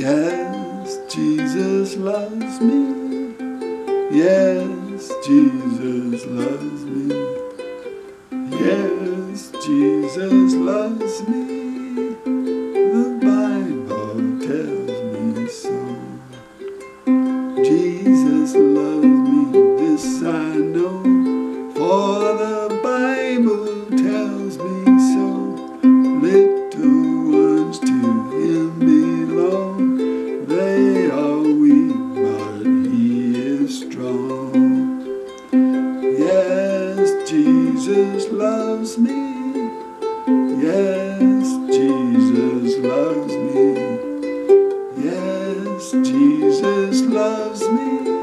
Yes, Jesus loves me. Yes, Jesus loves me. Yes, Jesus loves me. The Bible tells me so. Jesus loves me, this I know. Yes, Jesus loves me. Yes, Jesus loves me. Yes, Jesus loves me.